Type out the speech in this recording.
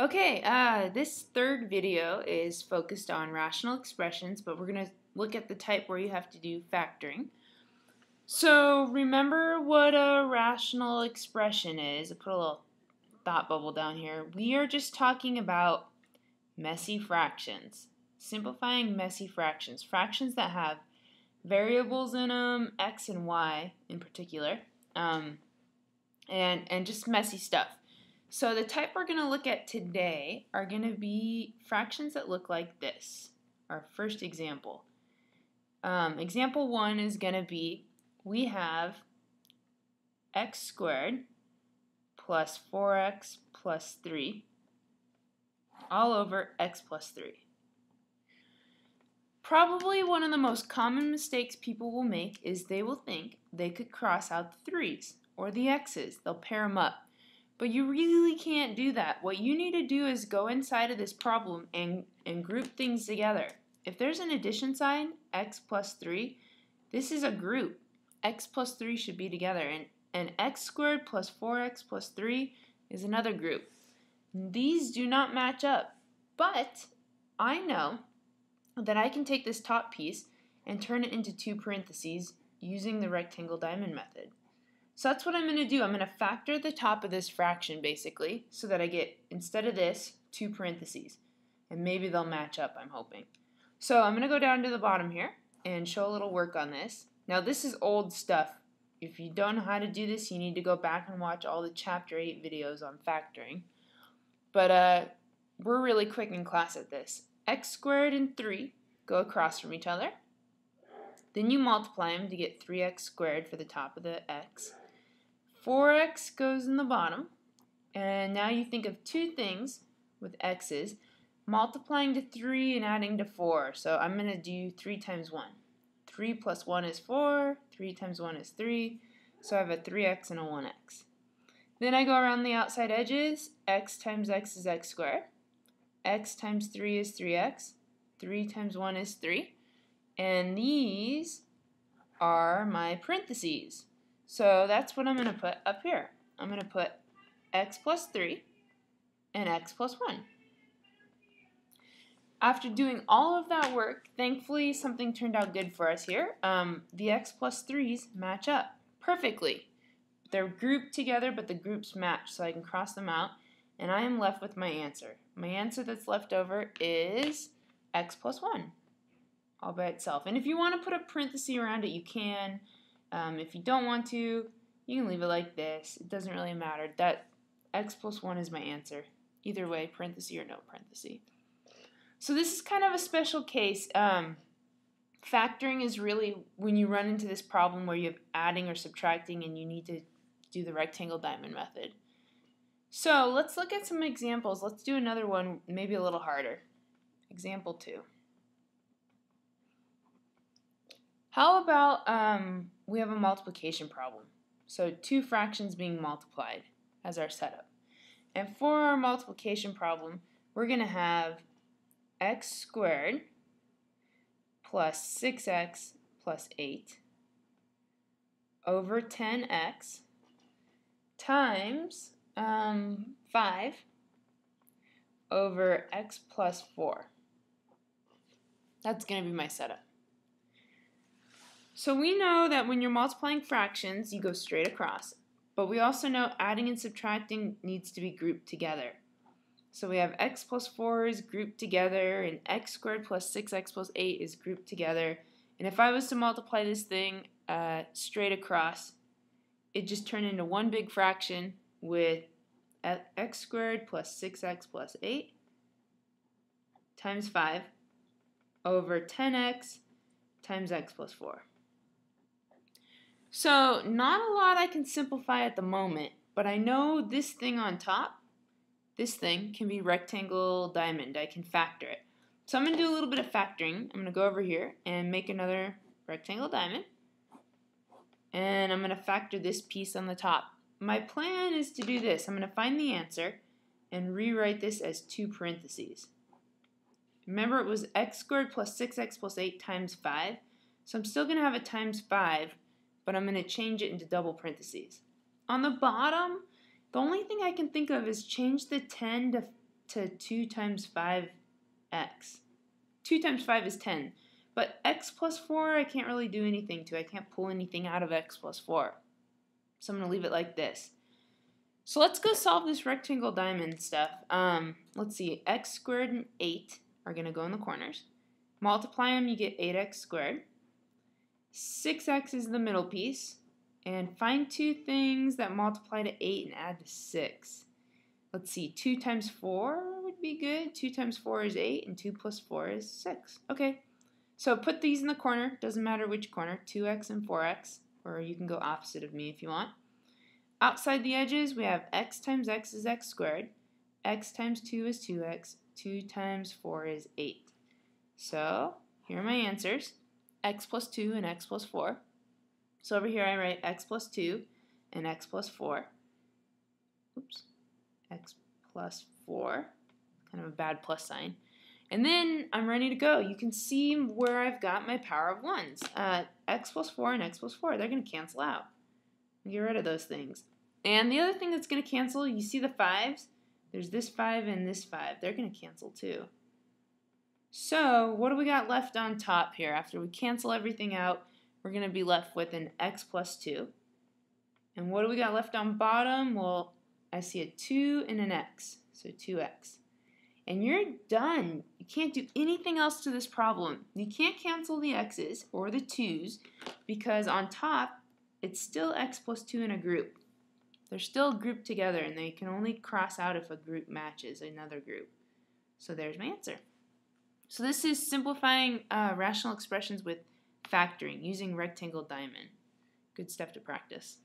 Okay, uh, this third video is focused on rational expressions, but we're going to look at the type where you have to do factoring. So remember what a rational expression is. I put a little thought bubble down here. We are just talking about messy fractions, simplifying messy fractions, fractions that have variables in them, x and y in particular, um, and, and just messy stuff. So the type we're going to look at today are going to be fractions that look like this. Our first example. Um, example 1 is going to be we have x squared plus 4x plus 3 all over x plus 3. Probably one of the most common mistakes people will make is they will think they could cross out the 3's or the x's. They'll pair them up. But you really can't do that. What you need to do is go inside of this problem and, and group things together. If there's an addition sign, x plus 3, this is a group. x plus 3 should be together. And, and x squared plus 4x plus 3 is another group. These do not match up. But I know that I can take this top piece and turn it into two parentheses using the rectangle diamond method. So that's what I'm going to do. I'm going to factor the top of this fraction basically so that I get, instead of this, two parentheses. And maybe they'll match up, I'm hoping. So I'm going to go down to the bottom here and show a little work on this. Now this is old stuff. If you don't know how to do this, you need to go back and watch all the chapter 8 videos on factoring. But uh, we're really quick in class at this. x squared and 3 go across from each other. Then you multiply them to get 3x squared for the top of the x. 4x goes in the bottom. And now you think of two things with x's, multiplying to 3 and adding to 4. So I'm going to do 3 times 1. 3 plus 1 is 4, 3 times 1 is 3, so I have a 3x and a 1x. Then I go around the outside edges, x times x is x squared, x times 3 is 3x, 3 times 1 is 3, and these are my parentheses. So that's what I'm going to put up here. I'm going to put x plus 3 and x plus 1. After doing all of that work, thankfully something turned out good for us here. Um, the x plus 3's match up perfectly. They're grouped together, but the groups match, so I can cross them out, and I am left with my answer. My answer that's left over is x plus 1 all by itself. And if you want to put a parenthesis around it, you can. Um, if you don't want to, you can leave it like this. It doesn't really matter. That x plus 1 is my answer. Either way, parenthesis or no parenthesis. So this is kind of a special case. Um, factoring is really when you run into this problem where you have adding or subtracting and you need to do the rectangle diamond method. So let's look at some examples. Let's do another one, maybe a little harder. Example 2. How about um, we have a multiplication problem? So two fractions being multiplied as our setup. And for our multiplication problem, we're going to have x squared plus 6x plus 8 over 10x times um, 5 over x plus 4. That's going to be my setup. So we know that when you're multiplying fractions, you go straight across. But we also know adding and subtracting needs to be grouped together. So we have x plus 4 is grouped together, and x squared plus 6x plus 8 is grouped together. And if I was to multiply this thing uh, straight across, it just turned into one big fraction with x squared plus 6x plus 8 times 5 over 10x times x plus 4. So not a lot I can simplify at the moment, but I know this thing on top, this thing can be rectangle diamond. I can factor it. So I'm going to do a little bit of factoring. I'm going to go over here and make another rectangle diamond. And I'm going to factor this piece on the top. My plan is to do this. I'm going to find the answer and rewrite this as two parentheses. Remember it was x squared plus 6x plus 8 times 5. So I'm still going to have a times 5, but I'm going to change it into double parentheses. On the bottom, the only thing I can think of is change the 10 to to 2 times 5x. 2 times 5 is 10. But x plus 4, I can't really do anything to. I can't pull anything out of x plus 4. So I'm going to leave it like this. So let's go solve this rectangle diamond stuff. Um, let's see, x squared and 8 are going to go in the corners. Multiply them, you get 8x squared. 6x is the middle piece. And find two things that multiply to 8 and add to 6. Let's see, 2 times 4 would be good. 2 times 4 is 8, and 2 plus 4 is 6. Okay, so put these in the corner. Doesn't matter which corner, 2x and 4x. Or you can go opposite of me if you want. Outside the edges, we have x times x is x squared. x times 2 is 2x. 2 times 4 is 8. So, here are my answers. X plus 2 and x plus 4. So over here I write x plus 2 and x plus 4. Oops. x plus 4. Kind of a bad plus sign. And then I'm ready to go. You can see where I've got my power of 1s. Uh, x plus 4 and x plus 4, they're going to cancel out. Get rid of those things. And the other thing that's going to cancel, you see the 5s? There's this 5 and this 5. They're going to cancel too. So what do we got left on top here? After we cancel everything out, we're going to be left with an x plus 2. And what do we got left on bottom? Well, I see a 2 and an x, so 2x. And you're done. You can't do anything else to this problem. You can't cancel the x's or the 2's because on top, it's still x plus 2 in a group. They're still grouped together and they can only cross out if a group matches another group. So there's my answer. So this is simplifying uh, rational expressions with factoring using rectangle diamond. Good stuff to practice.